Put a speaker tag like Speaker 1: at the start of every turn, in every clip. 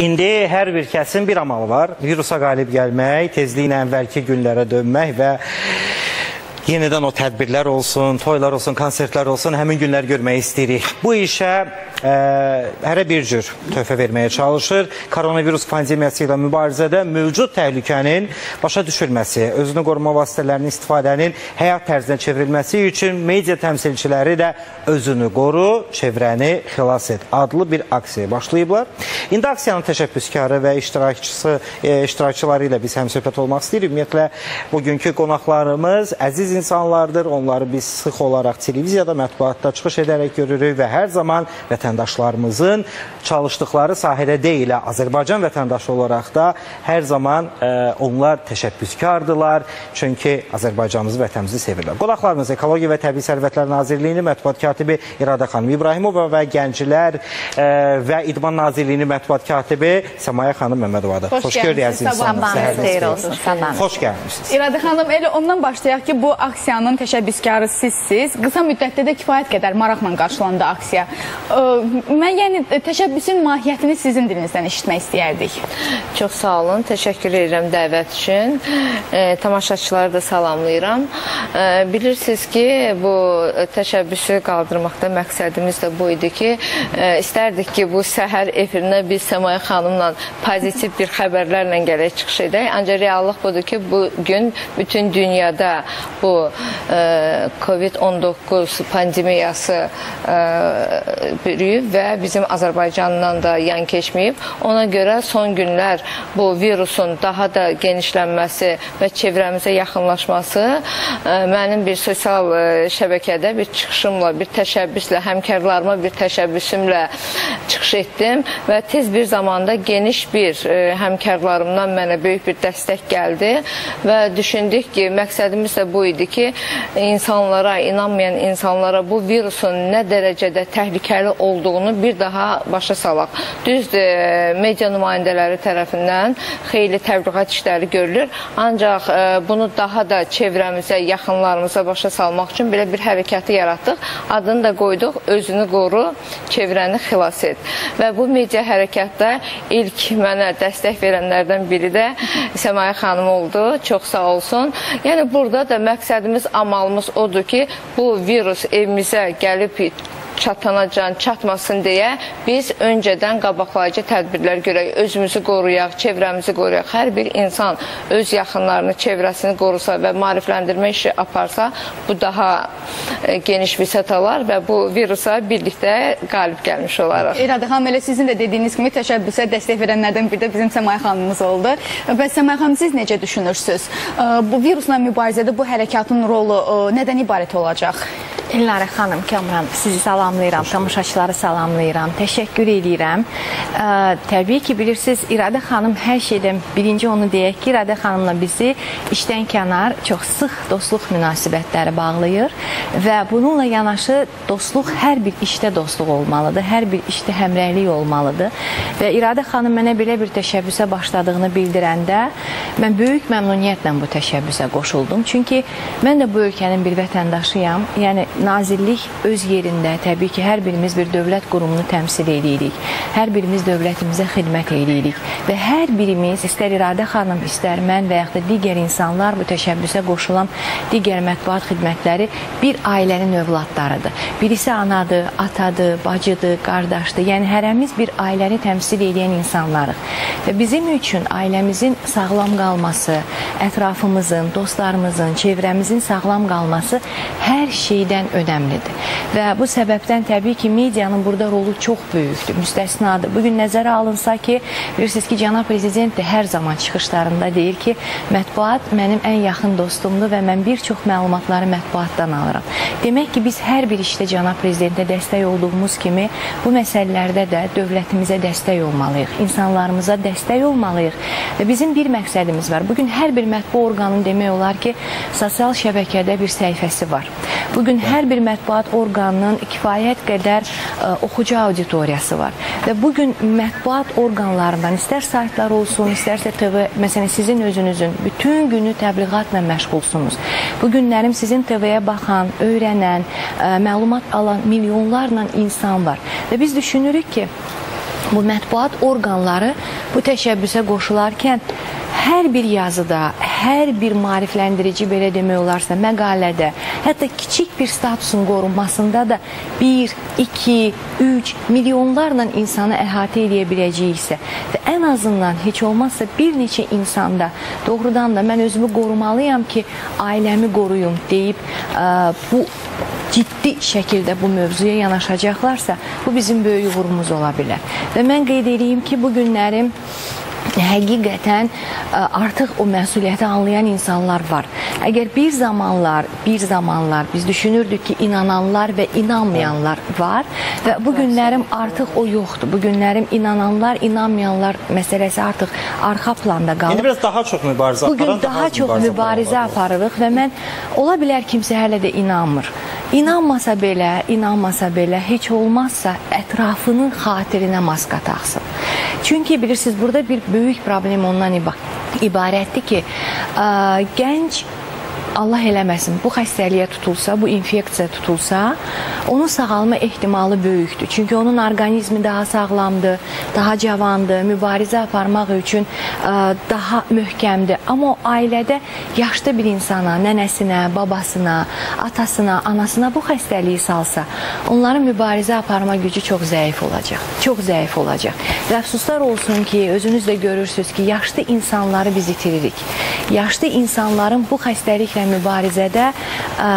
Speaker 1: İndi hər bir kəsin bir amalı var. Virusa qalib gəlmək, tezliklə əvvəlki günlərə dönmək və yenidən o tədbirlər olsun, toylar olsun, konsertlər olsun, həmin günlər görmək istəyirik. Bu işə ə, hərə bir cür töhfə verməyə çalışır. Koronavirus pandemiyası ilə mübarizədə mövcud təhlükənin başa düşülməsi, özünü qoruma vasitələrinin istifadənin həyat tərzinə çevrilməsi üçün media təmsilçiləri də özünü qoru, çevrəni xilas et adlı bir aksiya başlayıblar. İndi aksiyanın təşəbbüskarı və iştirakçısı, e, iştirakçıları ilə biz həmsöhbət olmaq istəyirik. Ümumiyyətlə bugünkü qonaqlarımız əziz insanlardır. Onları biz sıx olaraq televiziyada, mətbuatda çıxış edərək görürük və hər zaman vətəndaşlarımızın çalışdıqları sahədə deyil, Azərbaycan vətəndaşı olaraq da hər zaman ə, onlar təşəbbüskardırlar. Çünki Azərbaycanımızı, vətənimizi sevirlər. Qonaqlarımız Ekologiya və Təbii Sərvətlər Nazirliyinin mətbuat katibi İradə xanım İbrahimova və Gənclər ə, və İdman Nazirliyinin mətbuat katibi Səmaya xanım Məmmədovadır.
Speaker 2: Xoş
Speaker 1: Xoş gördük
Speaker 2: gəlmisiniz,
Speaker 1: əziz insanlar.
Speaker 2: sabahınız
Speaker 1: Səhəriniz
Speaker 3: xeyir olsun.
Speaker 1: Xoş gəlmisiniz.
Speaker 2: İradə xanım, elə ondan başlayaq ki, bu aksiyanın təşəbbüskarı sizsiz. Qısa müddətdə də kifayət qədər maraqla qarşılandı aksiya. Mən yəni təşəbbüsün mahiyyətini sizin dilinizdən eşitmək istəyərdik.
Speaker 3: Çox sağ olun. Təşəkkür edirəm dəvət üçün. E, tamaşaçıları da salamlayıram. E, bilirsiniz ki, bu təşəbbüsü qaldırmaqda məqsədimiz də bu idi ki, e, istərdik ki, bu səhər efirinə biz Səmaya xanımla pozitiv bir xəbərlərlə gələk çıxış edək. Ancaq reallıq budur ki, bu gün bütün dünyada bu e, COVID-19 pandemiyası e, bürüyüb və bizim Azərbaycandan da yan keçməyib. Ona görə son günlər bu virusun daha da genişlənməsi və çevrəmizə yaxınlaşması ə, mənim bir sosial ə, şəbəkədə bir çıxışımla, bir təşəbbüslə, həmkarlarıma bir təşəbbüsümlə çıxış etdim və tez bir zamanda geniş bir həmkarlarımdan mənə böyük bir dəstək gəldi və düşündük ki, məqsədimiz də bu idi ki, insanlara, inanmayan insanlara bu virusun nə dərəcədə təhlükəli olduğunu bir daha başa salaq. Düzdür, media nümayəndələri tərəfindən xeyli təbliğat işləri görülür. Ancaq ə, bunu daha da çevrəmizə, yaxınlarımıza başa salmaq üçün belə bir hərəkəti yaratdıq. Adını da qoyduq, özünü qoru, çevrəni xilas et. Və bu media hərəkətdə ilk mənə dəstək verənlərdən biri də Səmaya xanım oldu. Çox sağ olsun. Yəni burada da məqsədimiz, amalımız odur ki, bu virus evimizə gəlib çatanacan, çatmasın deyə biz öncədən qabaqlayıcı tədbirlər görək, özümüzü qoruyaq, çevrəmizi qoruyaq. Hər bir insan öz yaxınlarını, çevrəsini qorusa və maarifləndirmə işi aparsa, bu daha e, geniş vüsət alar və bu virusa birlikdə qalib gəlmiş olaraq.
Speaker 2: İradə xanım, elə sizin də dediyiniz kimi təşəbbüsə dəstək verənlərdən biri də bizim Səmaya xanımımız oldu. Və Səmaya xanım, siz necə düşünürsünüz? Ə, Bu virusla mübarizədə bu hərəkatın rolu ə, nədən ibarət olacaq?
Speaker 4: Elnarə xanım, Kamran, sizi salamlayıram, tamaşaçıları salamlayıram, təşəkkür edirəm. Ə, təbii ki, bilirsiniz, İradə xanım hər şeydən birinci onu deyək ki, İradə xanımla bizi işdən kənar çox sıx dostluq münasibətləri bağlayır və bununla yanaşı dostluq hər bir işdə dostluq olmalıdır, hər bir işdə həmrəylik olmalıdır və İradə xanım mənə belə bir təşəbbüsə başladığını bildirəndə mən böyük məmnuniyyətlə bu təşəbbüsə qoşuldum. Çünki mən də bu ölkənin bir vətəndaşıyam. Yəni nazirlik öz yerində təbii ki, hər birimiz bir dövlət qurumunu təmsil edirik. Hər birimiz dövlətimizə xidmət edirik və hər birimiz istər İradə xanım, istər mən və yaxud da digər insanlar bu təşəbbüsə qoşulan digər mətbuat xidmətləri bir ailənin övladlarıdır. Birisi anadır, atadır, bacıdır, qardaşdır. Yəni hərəmiz bir ailəni təmsil edən insanlarıq. Və bizim üçün ailəmizin sağlam qalması, ətrafımızın, dostlarımızın, çevrəmizin sağlam qalması hər şeydən önəmlidir. Və bu səbəbdən təbii ki, medianın burada rolu çox böyükdür, müstəsnadır. Bu gün nəzərə alınsa ki, bilirsiniz ki, cənab prezident də hər zaman çıxışlarında deyir ki, mətbuat mənim ən yaxın dostumdur və mən bir çox məlumatları mətbuatdan alıram. Demək ki, biz hər bir işdə cənab prezidentə dəstək olduğumuz kimi bu məsələlərdə də dövlətimizə dəstək olmalıyıq, insanlarımıza dəstək olmalıyıq. Və bizim bir məqsədimiz var. Bu gün hər bir mətbu orqanın demək olar ki, sosial şəbəkədə bir səhifəsi var. Bu gün hər bir mətbuat orqanının kifayət qədər ə, oxucu auditoriyası var. Və bu gün mətbuat orqanlarından istər saytlar olsun, istərsə TV, məsələn sizin özünüzün bütün günü təbliğatla məşğulsunuz. Bu günlərim sizin TV-yə baxan, öyrənən, ə, məlumat alan milyonlarla insan var. Və biz düşünürük ki, bu mətbuat orqanları bu təşəbbüsə qoşularkən hər bir yazıda, hər bir maarifləndirici belə demək olarsa məqalədə, hətta kiçik bir statusun qorunmasında da 1, 2, 3 milyonlarla insanı əhatə edə biləcəyiksə və ən azından heç olmazsa bir neçə insanda doğrudan da mən özümü qorumalıyam ki, ailəmi qoruyum deyib ə, bu ciddi şəkildə bu mövzuya yanaşacaqlarsa, bu bizim böyük uğurumuz ola bilər. Və mən qeyd edeyim ki, bu günlərim həqiqətən ə, artıq o məsuliyyəti anlayan insanlar var. Əgər bir zamanlar, bir zamanlar biz düşünürdük ki, inananlar və inanmayanlar var və bu günlərim artıq o yoxdur. Bu günlərim inananlar, inanmayanlar məsələsi artıq arxa planda qalıb.
Speaker 1: İndi biraz daha çox mübarizə
Speaker 4: Bu gün daha
Speaker 1: az
Speaker 4: çox mübarizə aparırıq və mən ola bilər kimsə hələ də inanmır. İnanmasa belə, inanmasa belə heç olmazsa ətrafının xatirinə maska taxsın. Çünki bilirsiniz burada bir böyük problem ondan iba- ibarətdir ki, ə, gənc Allah eləməsin, bu xəstəliyə tutulsa, bu infeksiya tutulsa, onun sağalma ehtimalı böyükdür. Çünki onun orqanizmi daha sağlamdır, daha cavandır, mübarizə aparmaq üçün ə, daha möhkəmdir. Amma o ailədə yaşlı bir insana, nənəsinə, babasına, atasına, anasına bu xəstəliyi salsa, onların mübarizə aparma gücü çox zəif olacaq. Çox zəif olacaq. Və əfsuslar olsun ki, özünüz də görürsüz ki, yaşlı insanları biz itiririk. Yaşlı insanların bu xəstəliklə mübarizədə ə,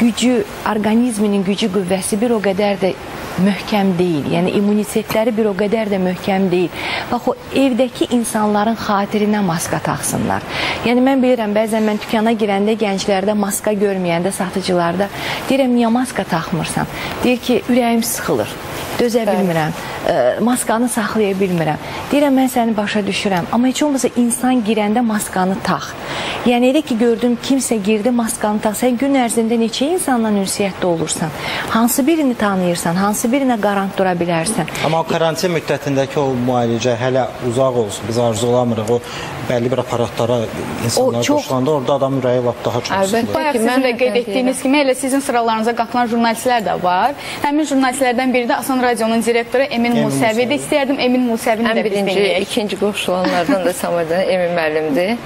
Speaker 4: gücü, orqanizminin gücü, qüvvəsi bir o qədər də möhkəm deyil. Yəni immunitetləri bir o qədər də möhkəm deyil. Bax o evdəki insanların xatirinə maska taxsınlar. Yəni mən bilirəm bəzən mən dükana girəndə gənclərdə maska görməyəndə satıcılarda deyirəm niyə maska taxmırsan? Deyir ki, ürəyim sıxılır. Dözə bilmirəm. Ə, maskanı saxlaya bilmirəm. Deyirəm mən səni başa düşürəm, amma heç olmasa insan girəndə maskanı tax. Yəni elə ki gördün kimsə girdi maskanı tax. Sən gün ərzində neçə insanla ünsiyyətdə olursan? Hansı birini tanıyırsan? Hansı birinə qarant dura bilərsən?
Speaker 1: Amma o karantin müddətindəki o müalicə hələ uzaq olsun. Biz arzulamırıq o bəlli bir aparatlara insanlar
Speaker 4: çox-
Speaker 1: qoşulanda orada adam ürəyi lap daha çox
Speaker 3: Əlbəttə.
Speaker 1: sıxılır.
Speaker 3: Peki,
Speaker 2: sizin
Speaker 3: mən
Speaker 2: də qeyd etdiyiniz kimi elə sizin sıralarınıza qatılan jurnalistlər də var. Həmin jurnalistlərdən biri də Asan Radionun direktoru Emin
Speaker 1: Emin
Speaker 2: Musəvidir.
Speaker 1: Musəvi.
Speaker 2: İstəyərdim Emin Musəvini
Speaker 3: Ən
Speaker 2: də biz
Speaker 3: birinci,
Speaker 2: dinləyək.
Speaker 3: ikinci qoşulanlardan da Samədən Emin müəllimdir.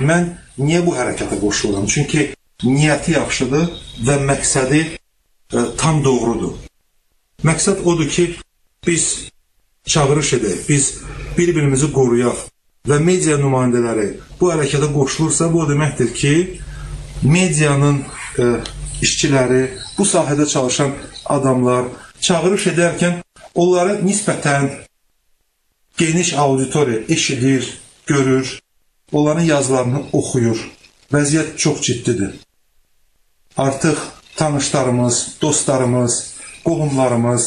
Speaker 5: Mən niyə bu hərəkətə qoşuluram? Çünki niyyəti yaxşıdır və məqsədi e, tam doğrudur. Məqsəd odur ki, biz çağırış edək, biz bir-birimizi qoruyaq və media nümayəndələri bu hərəkətə qoşulursa, bu o deməkdir ki, medianın e, işçiləri, bu sahədə çalışan adamlar çağırış edərkən onları nisbətən geniş auditoriya eşidir, görür, onların yazılarını oxuyur. Vəziyyət çox ciddidir. Artıq tanışlarımız, dostlarımız, qohumlarımız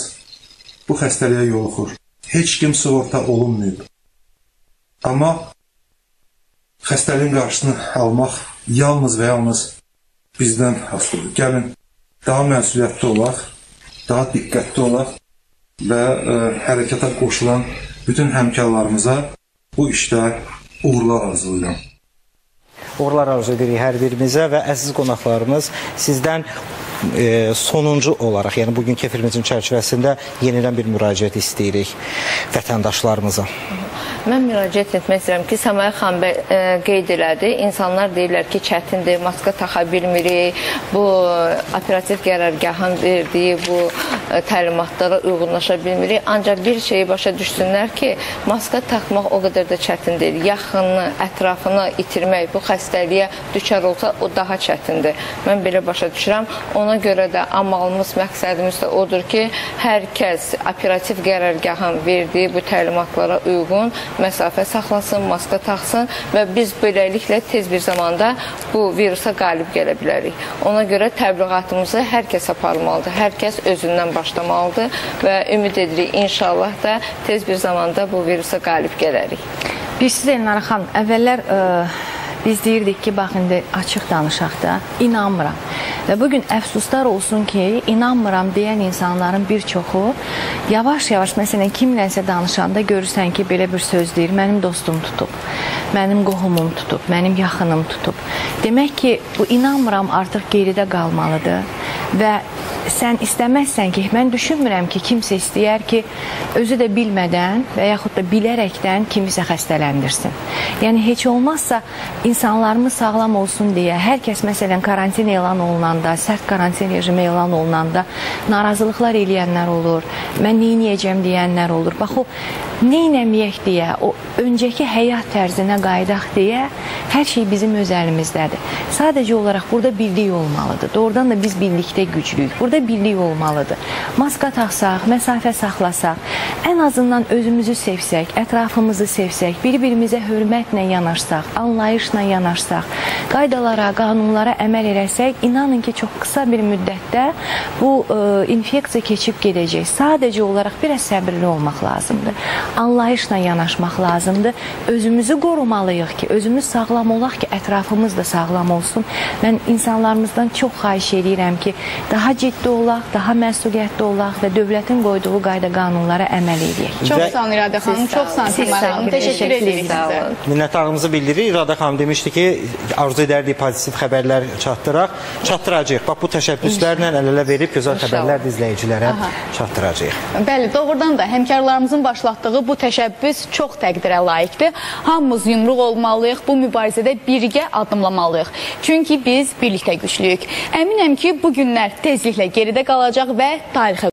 Speaker 5: bu xəstəliyə yoluxur. Heç kim sığorta olunmayıb. Amma xəstəliyin qarşısını almaq yalnız və yalnız bizdən asılıdır. Gəlin daha məsuliyyətli olaq, daha diqqətli olaq və ə, hərəkətə qoşulan bütün həmkarlarımıza bu işdə uğurlar arzulayıram.
Speaker 1: Uğurlar arzu edirik hər birimizə və əziz qonaqlarımız sizdən e, sonuncu olaraq, yəni bugünkü efirimizin çərçivəsində yenidən bir müraciət istəyirik vətəndaşlarımıza.
Speaker 3: Mən müraciət etmək istəyirəm ki, Səmaya bə- ə, qeyd elədi. İnsanlar deyirlər ki, çətindir, maska taxa bilmirik. Bu operativ qərargahın verdiyi bu təlimatlara uyğunlaşa bilmirik. Ancaq bir şeyi başa düşsünlər ki, maska taxmaq o qədər də çətin deyil. Yaxını, ətrafını itirmək bu xəstəliyə düçar olsa o daha çətindir. Mən belə başa düşürəm. Ona görə də amalımız, məqsədimiz də odur ki, hər kəs operativ qərargahın verdiyi bu təlimatlara uyğun məsafə saxlasın, maska taxsın və biz beləliklə tez bir zamanda bu virusa qalib gələ bilərik. Ona görə təbliğatımızı hər kəs aparmalıdır. Hər kəs özündən başlamalıdır və ümid edirik inşallah da tez bir zamanda bu virusa qalib gələrik.
Speaker 4: Bilirsiniz Elnara xanım, əvvəllər ə, biz deyirdik ki, bax indi açıq danışaq da, inanmıram. Və bu gün əfsuslar olsun ki, inanmıram deyən insanların bir çoxu yavaş-yavaş məsələn kimlənsə danışanda görürsən ki, belə bir söz deyir, mənim dostum tutub, mənim qohumum tutub, mənim yaxınım tutub. Demək ki, bu inanmıram artıq geridə qalmalıdır və sən istəməzsən ki, mən düşünmürəm ki, kimsə istəyər ki, özü də bilmədən və yaxud da bilərəkdən kimisə xəstələndirsin. Yəni heç olmazsa insanlarımız sağlam olsun deyə hər kəs məsələn karantin elan olunanda, sərt karantin rejimi elan olunanda narazılıqlar eləyənlər olur. Mən nə edəcəm deyənlər olur. Bax o nə etməyək deyə, o öncəki həyat tərzinə qayıdaq deyə hər şey bizim öz əlimizdədir. Sadəcə olaraq burada birlik olmalıdır. Doğrudan da biz birlikdə güclüyük. Burada birlik olmalıdır. Maska taxsaq, məsafə saxlasaq, ən azından özümüzü sevsək, ətrafımızı sevsək, bir-birimizə hörmətlə yanaşsaq, anlayışla yanaşsaq, qaydalara, qanunlara əməl eləsək, inanın ki, çox qısa bir müddətdə bu ə, infeksiya keçib gedəcək. Sadəcə olaraq biraz səbirli olmaq lazımdır. Anlayışla yanaşmaq lazımdır. Özümüzü qorumalıyıq ki, özümüz sağlam olaq ki, ətrafımız da sağlam olsun. Mən insanlarımızdan çox xahiş edirəm ki, daha ciddi olaq, daha məsuliyyətli olaq və dövlətin qoyduğu qayda qanunlara əməl edək.
Speaker 2: Çox sağ olun İradə xanım, çox sağ olun
Speaker 3: Siz
Speaker 2: xanım. Təşəkkür edirik sizə.
Speaker 3: olun.
Speaker 1: Minnətdarlığımızı bildiririk. İradə xanım demişdi ki, arzu edərdik pozitiv xəbərlər çatdıraq. Çatdıracağıq. Bax bu təşəbbüslərlə əl-ələ verib gözəl xəbərlər izləyicilərə çatdıracağıq.
Speaker 2: Bəli, doğrudan da həmkarlarımızın başlatdığı bu təşəbbüs çox təqdirə layiqdir. Hamımız yumruq olmalıyıq, bu mübarizədə birgə addımlamalıyıq. Çünki biz birlikdə güclüyük. Əminəm ki, bu günlər tezliklə geridə qalacaq və tarixə